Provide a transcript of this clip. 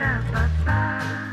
ba da ba ba.